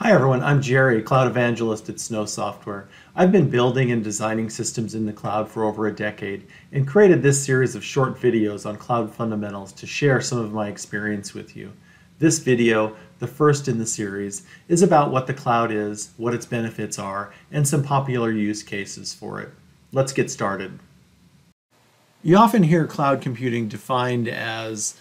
Hi everyone, I'm Jerry, Cloud Evangelist at Snow Software. I've been building and designing systems in the cloud for over a decade and created this series of short videos on cloud fundamentals to share some of my experience with you. This video, the first in the series, is about what the cloud is, what its benefits are, and some popular use cases for it. Let's get started. You often hear cloud computing defined as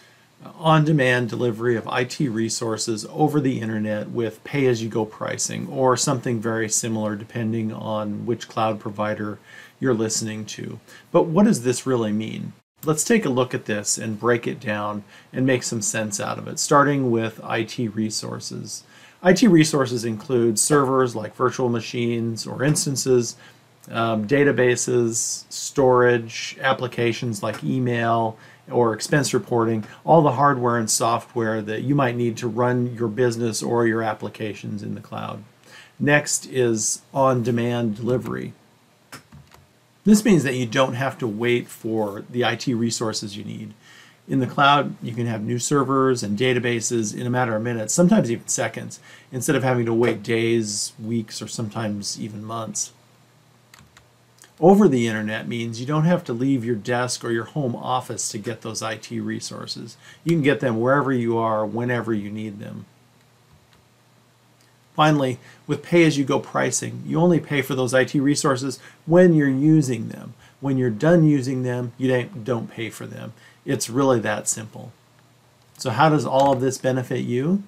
on-demand delivery of IT resources over the internet with pay-as-you-go pricing or something very similar depending on which cloud provider you're listening to. But what does this really mean? Let's take a look at this and break it down and make some sense out of it, starting with IT resources. IT resources include servers like virtual machines or instances, um, databases, storage, applications like email, or expense reporting, all the hardware and software that you might need to run your business or your applications in the cloud. Next is on-demand delivery. This means that you don't have to wait for the IT resources you need. In the cloud, you can have new servers and databases in a matter of minutes, sometimes even seconds, instead of having to wait days, weeks, or sometimes even months over the internet means you don't have to leave your desk or your home office to get those IT resources. You can get them wherever you are, whenever you need them. Finally, with pay-as-you-go pricing, you only pay for those IT resources when you're using them. When you're done using them, you don't pay for them. It's really that simple. So how does all of this benefit you?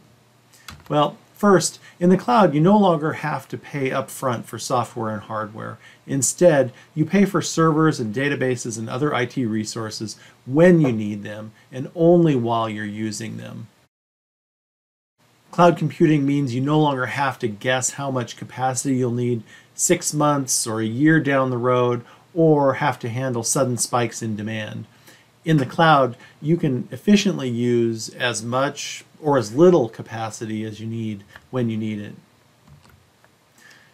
Well, First, in the cloud, you no longer have to pay upfront for software and hardware. Instead, you pay for servers and databases and other IT resources when you need them and only while you're using them. Cloud computing means you no longer have to guess how much capacity you'll need six months or a year down the road or have to handle sudden spikes in demand. In the cloud, you can efficiently use as much or as little capacity as you need when you need it.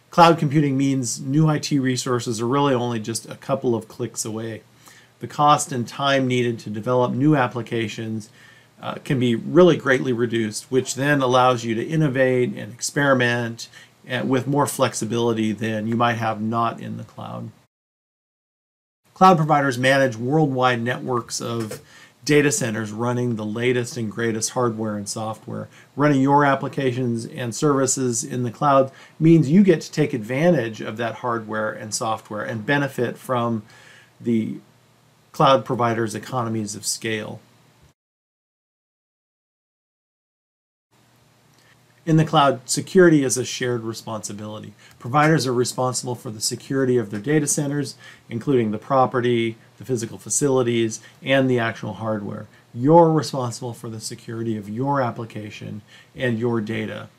Cloud computing means new IT resources are really only just a couple of clicks away. The cost and time needed to develop new applications uh, can be really greatly reduced, which then allows you to innovate and experiment and uh, with more flexibility than you might have not in the cloud. Cloud providers manage worldwide networks of data centers running the latest and greatest hardware and software. Running your applications and services in the cloud means you get to take advantage of that hardware and software and benefit from the cloud provider's economies of scale. In the cloud, security is a shared responsibility. Providers are responsible for the security of their data centers, including the property, the physical facilities, and the actual hardware. You're responsible for the security of your application and your data.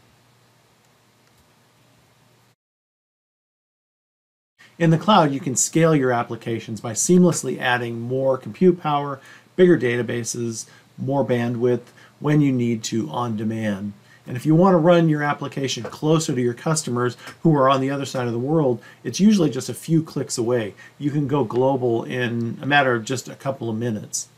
In the cloud, you can scale your applications by seamlessly adding more compute power, bigger databases, more bandwidth when you need to on demand. And if you want to run your application closer to your customers who are on the other side of the world, it's usually just a few clicks away. You can go global in a matter of just a couple of minutes.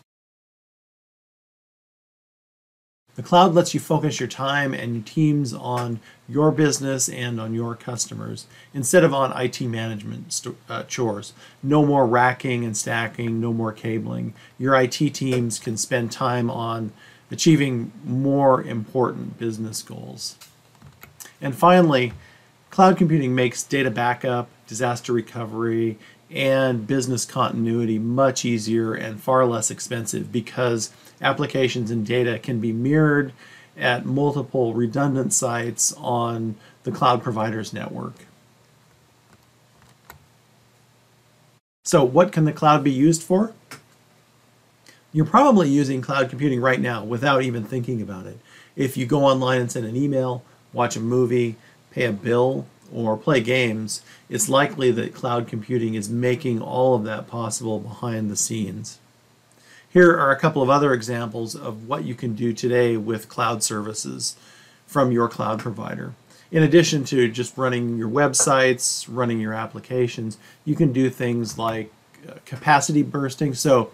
The cloud lets you focus your time and your teams on your business and on your customers instead of on IT management uh, chores. No more racking and stacking, no more cabling. Your IT teams can spend time on achieving more important business goals. And finally, cloud computing makes data backup, disaster recovery, and business continuity much easier and far less expensive because applications and data can be mirrored at multiple redundant sites on the cloud provider's network. So what can the cloud be used for? You're probably using cloud computing right now without even thinking about it. If you go online and send an email, watch a movie, pay a bill, or play games, it's likely that cloud computing is making all of that possible behind the scenes. Here are a couple of other examples of what you can do today with cloud services from your cloud provider. In addition to just running your websites, running your applications, you can do things like uh, capacity bursting. So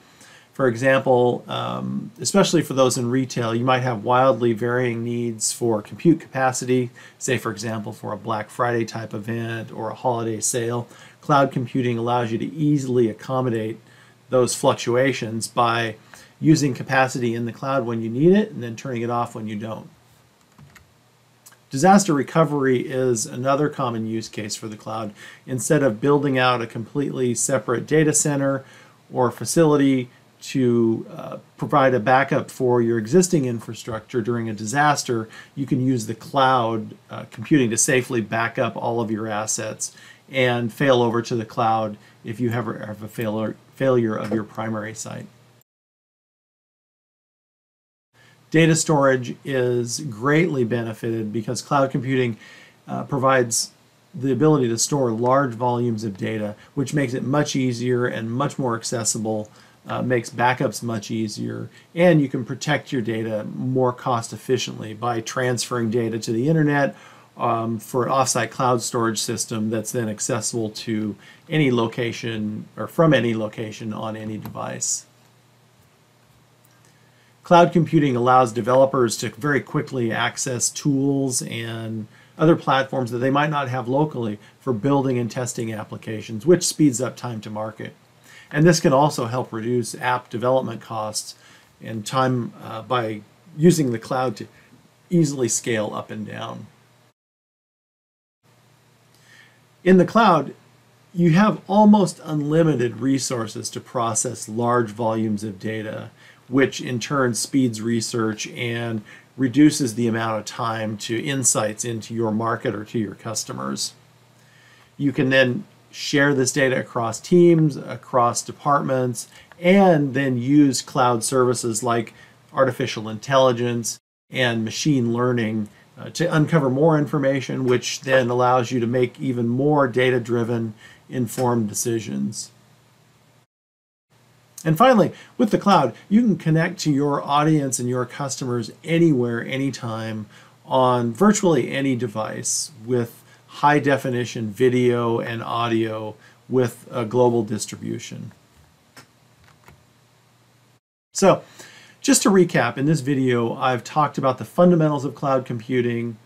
For example, um, especially for those in retail, you might have wildly varying needs for compute capacity, say, for example, for a Black Friday type event or a holiday sale. Cloud computing allows you to easily accommodate those fluctuations by using capacity in the cloud when you need it and then turning it off when you don't. Disaster recovery is another common use case for the cloud. Instead of building out a completely separate data center or facility to uh, provide a backup for your existing infrastructure during a disaster, you can use the cloud uh, computing to safely back up all of your assets and fail over to the cloud if you have, have a failure, failure of your primary site. Data storage is greatly benefited because cloud computing uh, provides the ability to store large volumes of data, which makes it much easier and much more accessible uh, makes backups much easier, and you can protect your data more cost efficiently by transferring data to the internet um, for an offsite cloud storage system that's then accessible to any location or from any location on any device. Cloud computing allows developers to very quickly access tools and other platforms that they might not have locally for building and testing applications, which speeds up time to market. And this can also help reduce app development costs and time uh, by using the cloud to easily scale up and down. In the cloud, you have almost unlimited resources to process large volumes of data, which in turn speeds research and reduces the amount of time to insights into your market or to your customers. You can then share this data across teams, across departments, and then use cloud services like artificial intelligence and machine learning uh, to uncover more information, which then allows you to make even more data driven, informed decisions. And finally, with the cloud, you can connect to your audience and your customers anywhere, anytime on virtually any device with high definition video and audio with a global distribution. So, just to recap, in this video, I've talked about the fundamentals of cloud computing,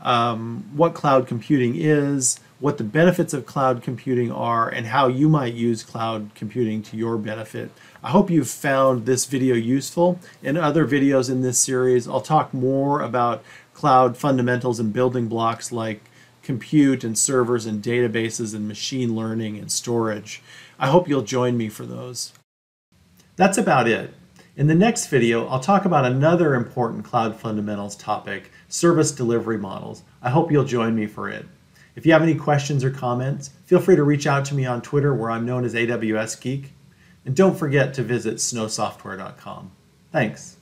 um, what cloud computing is, what the benefits of cloud computing are, and how you might use cloud computing to your benefit. I hope you've found this video useful. In other videos in this series, I'll talk more about cloud fundamentals and building blocks like compute and servers and databases and machine learning and storage. I hope you'll join me for those. That's about it. In the next video, I'll talk about another important cloud fundamentals topic, service delivery models. I hope you'll join me for it. If you have any questions or comments, feel free to reach out to me on Twitter where I'm known as AWS Geek. And don't forget to visit snowsoftware.com. Thanks.